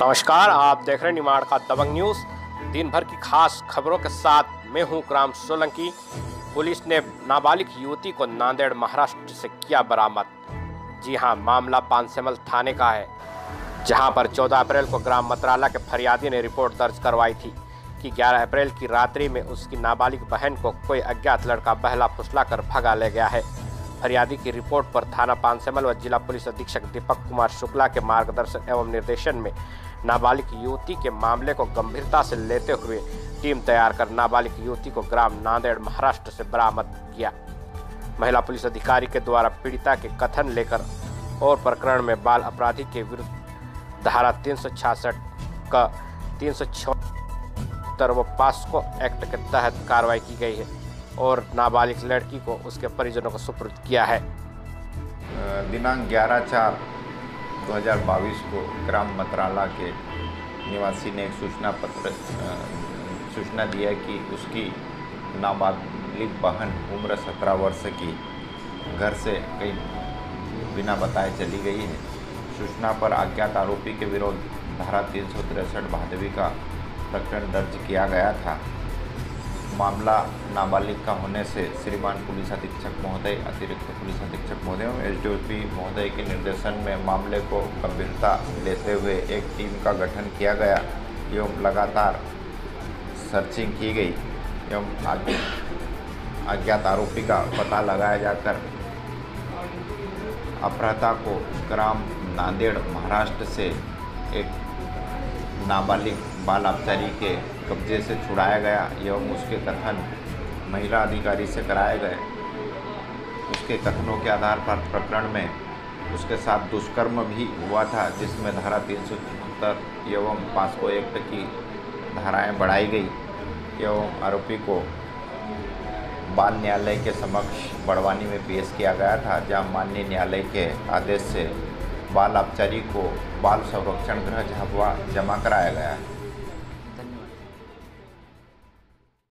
नमस्कार, आप देख रहे हैं निमाड़ का दबंग न्यूज़। दिन भर की खास खबरों के साथ मैं हूँ क्राम सोलंकी। पुलिस ने नाबालिग युवती को नांदेड़, महाराष्ट्र से किया बरामद। जी हाँ, मामला पानसेमल थाने का है, जहाँ पर 14 अप्रैल को ग्राम मतराला के फरियादी ने रिपोर्ट दर्ज करवाई थी कि 11 अप्रैल की रात्रि में उसकी नाबालिग बहन को कोई अज्ञात लड़का बहला फुसला कर भगा ले गया है। फरियादी की रिपोर्ट पर थाना पानसेमल व जिला पुलिस अधीक्षक दीपक कुमार शुक्ला के मार्गदर्शन एवं निर्देशन में नाबालिग युवती के मामले को गंभीरता से लेते हुए टीम तैयार कर नाबालिग युवती को ग्राम नांदेड़, महाराष्ट्र से बरामद किया। महिला पुलिस अधिकारी के द्वारा पीड़िता के कथन लेकर और प्रकरण में बाल अपराधी के विरुद्ध धारा तीन सौ छियासठ का तीन व पास्को एक्ट के तहत कार्रवाई की गई है और नाबालिग लड़की को उसके परिजनों को सुपुर्द किया है। दिनांक 11 चार 2022 को ग्राम मतराला के निवासी ने एक सूचना पत्र सूचना दिया कि उसकी नाबालिग बहन उम्र 17 वर्ष की घर से कई बिना बताए चली गई है। सूचना पर अज्ञात आरोपी के विरोध, धारा तीन सौ तिरसठ भादवी का प्रकरण दर्ज किया गया था। मामला नाबालिग का होने से श्रीमान पुलिस अधीक्षक महोदय, अतिरिक्त पुलिस अधीक्षक महोदय एवं एस महोदय के निर्देशन में मामले को गंभीरता लेते हुए एक टीम का गठन किया गया एवं लगातार सर्चिंग की गई एवं अज्ञात आरोपी का पता लगाया जाकर अपराधा को ग्राम नांदेड़, महाराष्ट्र से एक नाबालिग बाल आबकारी के कब्जे से छुड़ाया गया एवं उसके कथन महिला अधिकारी से कराए गए। उसके कथनों के आधार पर प्रकरण में उसके साथ दुष्कर्म भी हुआ था, जिसमें धारा तीन सौ चौहत्तर एवं सौ एक्ट की धाराएँ बढ़ाई गई एवं आरोपी को बाल न्यायालय के समक्ष बड़वानी में पेश किया गया था, जहाँ माननीय न्यायालय के आदेश से बाल अपचारी को बाल संरक्षण गृह झाबुआ जमा कराया गया है।